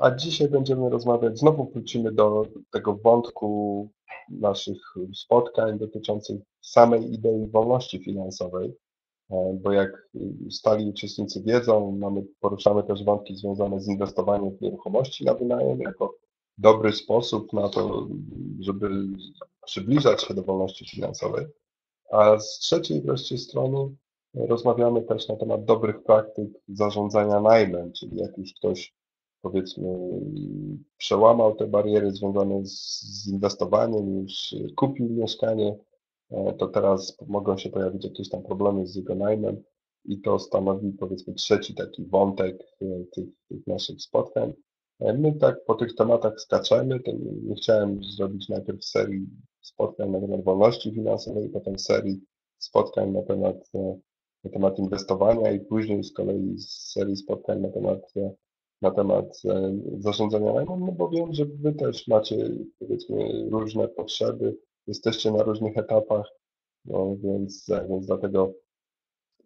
A dzisiaj będziemy rozmawiać, znowu wrócimy do tego wątku naszych spotkań dotyczących samej idei wolności finansowej, e, bo jak stali uczestnicy wiedzą, mamy, poruszamy też wątki związane z inwestowaniem w nieruchomości na wynajem jako dobry sposób na to, żeby przybliżać się do wolności finansowej. A z trzeciej wreszcie strony rozmawiamy też na temat dobrych praktyk zarządzania najmem, czyli jak już ktoś powiedzmy przełamał te bariery związane z, inwestowaniem, już kupił mieszkanie, e, to teraz mogą się pojawić jakieś tam problemy z jego najmem i to stanowi powiedzmy trzeci taki wątek e, tych, tych naszych spotkań. E, my tak po tych tematach skaczemy, nie chciałem zrobić najpierw serii spotkań na temat wolności finansowej, potem serii spotkań na temat, na temat inwestowania i później z kolei serii spotkań na temat na temat e, zarządzania najmem, no bo wiem, że Wy też macie powiedzmy różne potrzeby, jesteście na różnych etapach, no więc, e, więc dlatego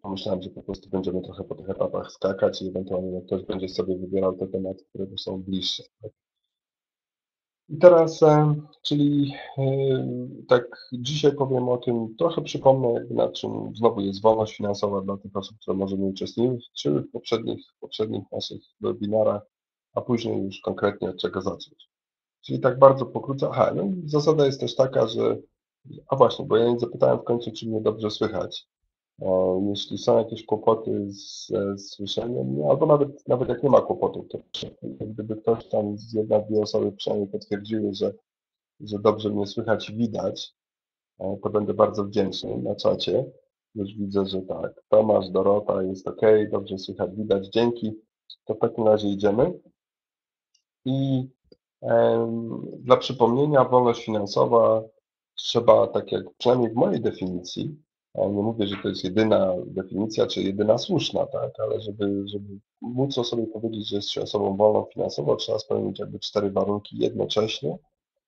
pomyślałem, że po prostu będziemy trochę po tych etapach skakać i ewentualnie ktoś będzie sobie wybierał te tematy, które są bliższe. I teraz, e, czyli e, tak dzisiaj powiem o tym, trochę przypomnę, na czym znowu jest wolność finansowa dla tych osób, które może nie uczestniczyły w poprzednich, poprzednich naszych webinarach, a później już konkretnie od czego zacząć. Czyli tak bardzo pokrótce, aha, no zasada jest też taka, że, a właśnie, bo ja nie zapytałem w końcu, czy mnie dobrze słychać. Jeśli są jakieś kłopoty ze słyszeniem, no, albo nawet, nawet jak nie ma kłopotów, to gdyby ktoś tam z jedna, dwie osoby przynajmniej potwierdziły, że, że dobrze mnie słychać i widać, e, to będę bardzo wdzięczny na czacie. Już widzę, że tak, Tomasz, Dorota, jest ok, dobrze słychać, widać, dzięki. To w takim razie idziemy. I dla przypomnienia, wolność finansowa trzeba, tak jak przynajmniej w mojej definicji, nie mówię, że to jest jedyna definicja, czy jedyna słuszna, tak, ale żeby, żeby móc o sobie powiedzieć, że jest się osobą wolną finansowo, trzeba spełnić jakby cztery warunki jednocześnie.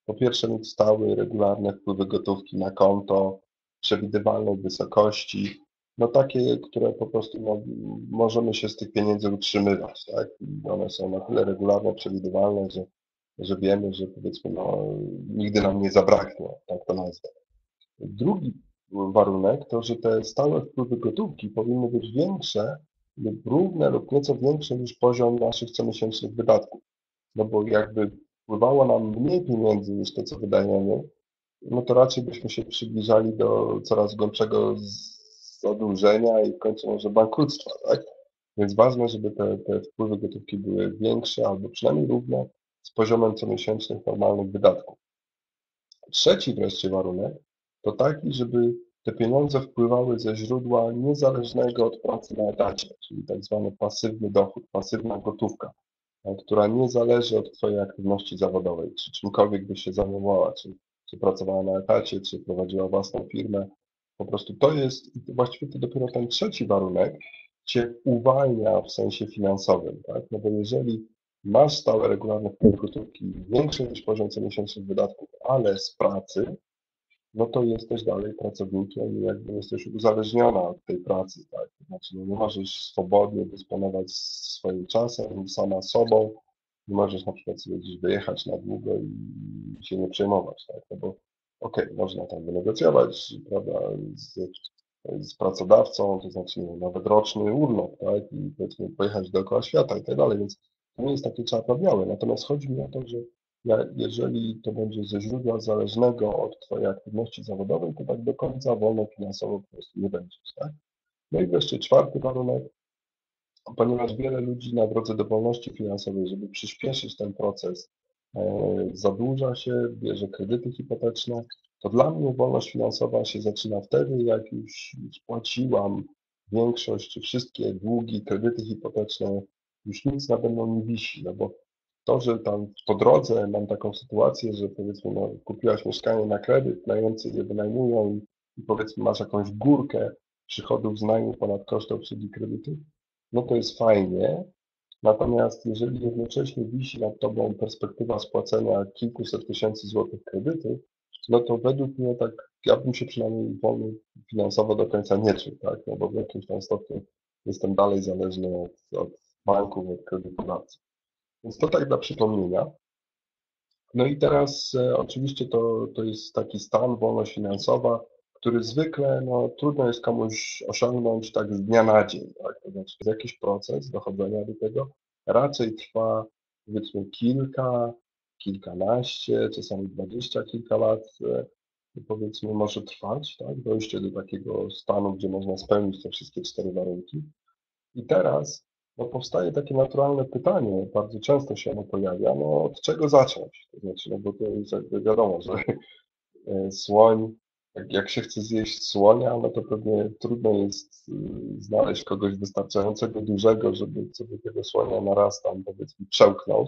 Po pierwsze mieć stałe, regularne wpływy gotówki na konto, przewidywalnej wysokości, no takie, które po prostu no, możemy się z tych pieniędzy utrzymywać, tak? One są na tyle regularne, przewidywalne, że, że wiemy, że powiedzmy no, nigdy nam nie zabraknie, tak to nazwę. Drugi warunek to, że te stałe wpływy gotówki powinny być większe lub równe lub nieco większe niż poziom naszych comiesięcznych wydatków. No bo jakby wpływało nam mniej pieniędzy niż to, co wydajemy, no to raczej byśmy się przybliżali do coraz głębszego zadłużenia i w końcu może bankructwa, tak? Więc ważne, żeby te, te wpływy gotówki były większe albo przynajmniej równe z poziomem comiesięcznych normalnych wydatków. Trzeci wreszcie warunek to taki, żeby te pieniądze wpływały ze źródła niezależnego od pracy na etacie, czyli tak zwany pasywny dochód, pasywna gotówka, e, która nie zależy od Twojej aktywności zawodowej, czy czymkolwiek byś się zajmowała, czy, czy pracowała na etacie, czy prowadziła własną firmę. Po prostu to jest, właściwie to dopiero ten trzeci warunek Cię uwalnia w sensie finansowym, tak? No bo jeżeli masz stałe, regularne wpływy gotówki większe niż poziom comiesięcznych wydatków, ale z pracy, no to jesteś dalej pracownikiem i jakby jesteś uzależniona od tej pracy, tak? Znaczy no nie możesz swobodnie dysponować swoim czasem, sama sobą, nie możesz na przykład sobie gdzieś wyjechać na długo i się nie przejmować, tak? No bo okej, okay, można tam wynegocjować, prawda, z, z pracodawcą, to znaczy nawet roczny urlop, tak? I powiedzmy pojechać dookoła świata i tak dalej, więc to nie jest takie czarno-białe. Natomiast chodzi mi o to, że jeżeli to będzie ze źródła zależnego od Twojej aktywności zawodowej, to tak do końca wolno finansowo po prostu nie będziesz, tak? No i wreszcie czwarty warunek, ponieważ wiele ludzi na drodze do wolności finansowej, żeby przyspieszyć ten proces, e, zadłuża się, bierze kredyty hipoteczne, to dla mnie wolność finansowa się zaczyna wtedy, jak już spłaciłam większość, czy wszystkie długi, kredyty hipoteczne, już nic nade mną nie wisi, no bo to, że tam po drodze mam taką sytuację, że powiedzmy no, kupiłaś mieszkanie na kredyt, najemcy je wynajmują i, powiedzmy masz jakąś górkę przychodów z najmu ponad koszt obsługi kredytu, no to jest fajnie. Natomiast jeżeli jednocześnie wisi nad Tobą perspektywa spłacenia kilkuset tysięcy złotych kredytu, no to według mnie tak, ja bym się przynajmniej wolny finansowo do końca nie czuł, tak? No bo w jakimś tam stopniu jestem dalej zależny od, od banków, od kredytodawców. Więc to tak dla przypomnienia. No i teraz e, oczywiście to, to jest taki stan, wolność finansowa, który zwykle no, trudno jest komuś osiągnąć tak z dnia na dzień. Tak? To znaczy jakiś proces dochodzenia do tego. Raczej trwa powiedzmy kilka, kilkanaście, czasami dwadzieścia kilka lat e, powiedzmy może trwać, tak? dojście do takiego stanu, gdzie można spełnić te wszystkie cztery warunki. I teraz no, powstaje takie naturalne pytanie, bardzo często się ono pojawia, no od czego zacząć? To znaczy, no bo to jest jakby wiadomo, że e, słoń, jak, jak się chce zjeść słonia, no to pewnie trudno jest y, znaleźć kogoś wystarczającego dużego, żeby sobie tego słonia naraz tam powiedzmy przełknął.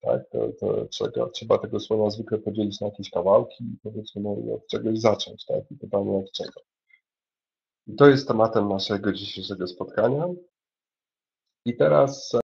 Tak, to, to trzeba, trzeba tego słonia zwykle podzielić na jakieś kawałki i powiedzmy no, od czegoś zacząć, tak? I pytanie od czego. I to jest tematem naszego dzisiejszego spotkania. I teraz